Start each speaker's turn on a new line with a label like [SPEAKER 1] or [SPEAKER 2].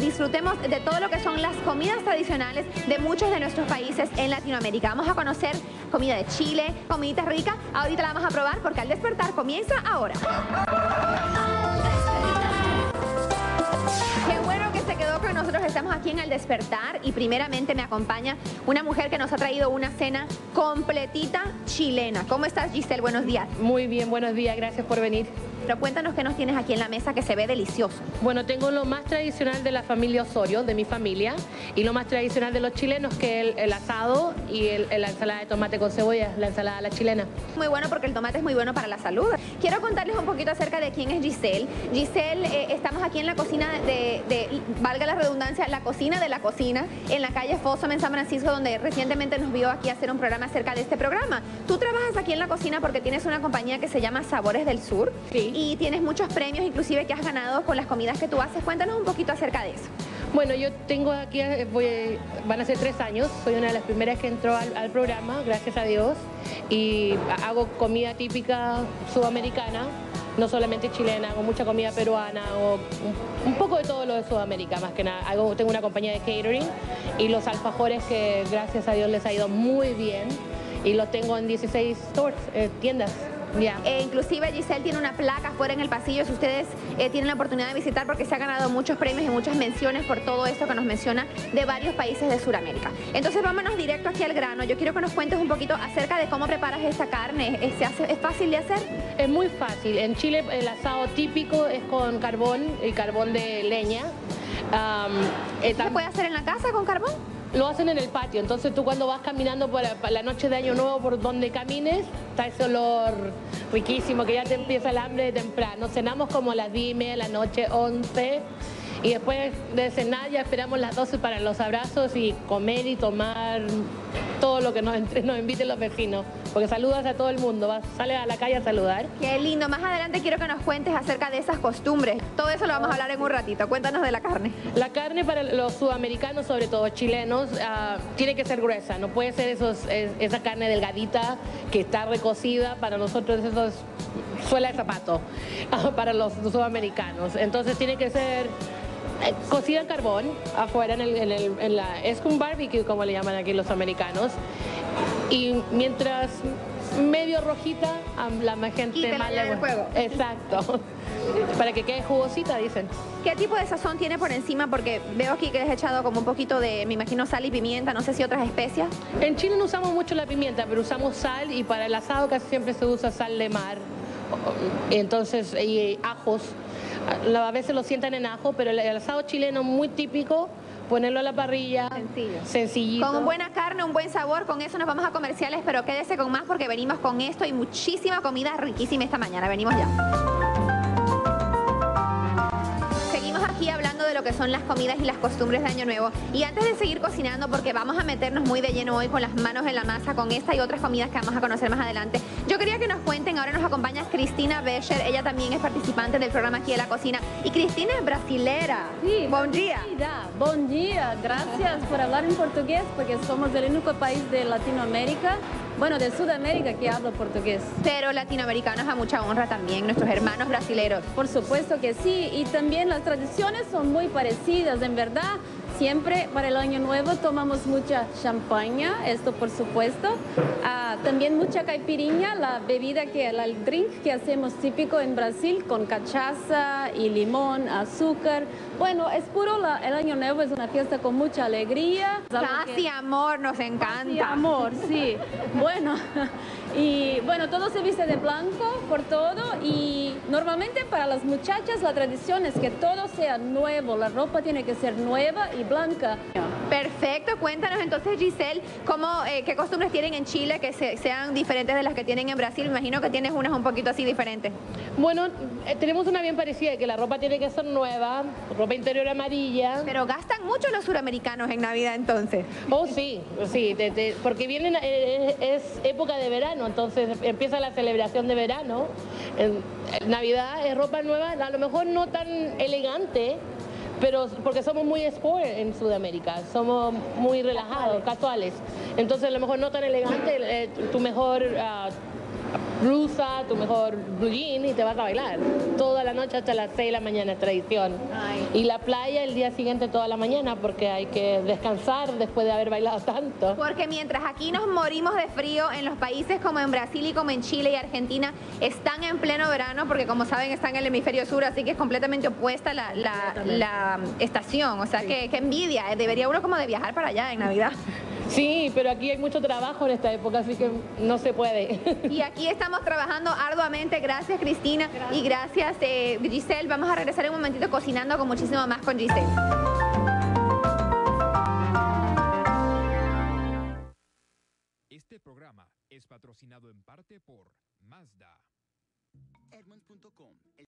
[SPEAKER 1] disfrutemos de todo lo que son las comidas tradicionales de muchos de nuestros países en Latinoamérica. Vamos a conocer comida de Chile, comidita rica. Ahorita la vamos a probar porque al despertar comienza ahora. Qué bueno que se quedó con nosotros. Estamos aquí en el despertar y primeramente me acompaña una mujer que nos ha traído una cena completita chilena. ¿Cómo estás, Giselle? Buenos días.
[SPEAKER 2] Muy bien, buenos días, gracias por venir.
[SPEAKER 1] Pero cuéntanos qué nos tienes aquí en la mesa que se ve delicioso.
[SPEAKER 2] Bueno, tengo lo más tradicional de la familia Osorio, de mi familia, y lo más tradicional de los chilenos, que es el, asado y el, la ensalada de tomate con cebolla, la ensalada la chilena.
[SPEAKER 1] Muy bueno porque el tomate es muy bueno para la salud. Quiero contarles un poquito acerca de quién es Giselle. Giselle, eh, estamos aquí en la cocina de, de, valga la redundancia, la cocina de la cocina, en la calle Foso, en San Francisco, donde recientemente nos vio aquí hacer un programa acerca de este programa. Tú trabajas aquí en la cocina porque tienes una compañía que se llama Sabores del Sur.
[SPEAKER 2] Sí
[SPEAKER 1] y tienes muchos premios, inclusive que has ganado con las comidas que tú haces. Cuéntanos un poquito acerca de eso.
[SPEAKER 2] Bueno, yo tengo aquí, eh, voy, van a ser tres años, soy una de las primeras que entró al, programa, gracias a Dios, y hago comida típica sudamericana, no solamente chilena, hago mucha comida peruana, o un, poco de todo lo de Sudamérica, más que nada. Hago, tengo una compañía de catering y los alfajores que gracias a Dios les ha ido muy bien y los tengo en 16 stores, eh, tiendas
[SPEAKER 1] eh, inclusive Giselle tiene una placa fuera en el pasillo si ustedes eh, tienen la oportunidad de visitar porque se ha ganado muchos premios y muchas menciones por todo esto que nos menciona de varios países de Sudamérica. Entonces vámonos directo aquí al grano. Yo quiero que nos cuentes un poquito acerca de cómo preparas esta carne. ¿Es, ¿Es fácil de hacer?
[SPEAKER 2] Es muy fácil. En Chile el asado típico es con carbón y carbón de leña.
[SPEAKER 1] Eh, ¿Se puede hacer en la casa con carbón?
[SPEAKER 2] Lo hacen en el patio. Entonces tú cuando vas caminando por la, noche de Año Nuevo por donde camines, está ese olor riquísimo que ya te empieza el hambre de temprano. Cenamos como las 10 de la noche, 11. Y después de cenar ya esperamos las 12 para los abrazos y comer y tomar todo lo que nos, nos inviten los vecinos. Porque saludas a todo el mundo, vas, sales a la calle a saludar.
[SPEAKER 1] Qué lindo. Más adelante quiero que nos cuentes acerca de esas costumbres. Todo eso lo vamos a hablar en un ratito. Cuéntanos de la carne.
[SPEAKER 2] La carne para los sudamericanos, sobre todo chilenos, ah, tiene que ser gruesa. No puede ser esos, esa carne delgadita que está recocida. Para nosotros eso es suela de zapato para los sudamericanos. Entonces tiene que ser eh, cocida en carbón, afuera en, el, en, la... Es un barbecue, como le llaman aquí los americanos. Y mientras medio rojita, la gente
[SPEAKER 1] más le.
[SPEAKER 2] Exacto. Para que quede jugosita, dicen.
[SPEAKER 1] ¿Qué tipo de sazón tiene por encima? Porque veo aquí que has echado como un poquito de, me imagino, sal y pimienta, no sé si otras especias.
[SPEAKER 2] En Chile no usamos mucho la pimienta, pero usamos sal y para el asado casi siempre se usa sal de mar. Entonces, y ajos a veces lo sientan en ajo, pero el asado chileno muy típico, ponerlo a la parrilla.
[SPEAKER 1] Sencillo.
[SPEAKER 2] Sencillito.
[SPEAKER 1] Con buena carne, un buen sabor, con eso nos vamos a comerciales, pero quédese con más porque venimos con esto y muchísima comida riquísima esta mañana. Venimos ya. De lo que son las comidas y las costumbres de Año Nuevo. Y antes de seguir cocinando, porque vamos a meternos muy de lleno hoy con las manos en la masa, con esta y otras comidas que vamos a conocer más adelante, yo quería que nos cuenten, ahora nos acompaña Cristina Becher, ella también es participante del programa aquí de la cocina. Y Cristina es brasilera.
[SPEAKER 3] Sí,
[SPEAKER 1] buen día.
[SPEAKER 3] Buen día, gracias por hablar en portugués, porque somos el único país de Latinoamérica bueno, de Sudamérica que hablo portugués.
[SPEAKER 1] Pero latinoamericanos a mucha honra también, nuestros hermanos brasileros.
[SPEAKER 3] Por supuesto que sí, y también las tradiciones son muy parecidas, en verdad. Siempre para el año nuevo tomamos mucha champaña, esto por supuesto. Ah, también mucha caipirinha, la bebida que, el drink que hacemos típico en Brasil con cachaza y limón, azúcar. Bueno, es puro, el año nuevo es una fiesta con mucha alegría.
[SPEAKER 1] Casi amor, nos encanta. Casi
[SPEAKER 3] amor, sí. bueno, y bueno, todo se viste de blanco por todo y normalmente para las muchachas la tradición es que todo sea nuevo, la ropa tiene que ser nueva y blanca.
[SPEAKER 1] Perfecto, cuéntanos entonces Giselle, ¿cómo, eh, ¿qué costumbres tienen en Chile que sean diferentes de las que tienen en Brasil? Me imagino que tienes unas un poquito así diferentes.
[SPEAKER 2] Bueno, eh, tenemos una bien parecida, que la ropa tiene que ser nueva, ropa interior amarilla.
[SPEAKER 1] Pero gastan mucho los suramericanos en Navidad entonces.
[SPEAKER 2] Oh, sí, sí, porque vienen, eh, es época de verano entonces empieza la celebración de verano. Navidad es ropa nueva, a lo mejor no tan elegante, pero porque somos muy sport en Sudamérica, somos muy relajados, casuales. Entonces a lo mejor no tan elegante, eh, tu mejor... Uh, blusa, tu mejor blue jean y te vas a bailar. Toda la noche hasta las 6 de la mañana es tradición. Y la playa el día siguiente toda la mañana porque hay que descansar después de haber bailado tanto.
[SPEAKER 1] Porque mientras aquí nos morimos de frío, en los países como en Brasil y como en Chile y Argentina están en pleno verano porque como saben están en el hemisferio sur, así que es completamente opuesta la, la- la estación. O sea, que, que envidia. eh. Debería uno como de viajar para allá en Navidad.
[SPEAKER 2] Sí, pero aquí hay mucho trabajo en esta época, así que no se puede.
[SPEAKER 1] Y aquí estamos trabajando arduamente. Gracias, Cristina. Y gracias, eh, Giselle. Vamos a regresar en un momentito cocinando con muchísimo más con Giselle.
[SPEAKER 4] Este programa es patrocinado en parte por Mazda.
[SPEAKER 5] Edmunds.com,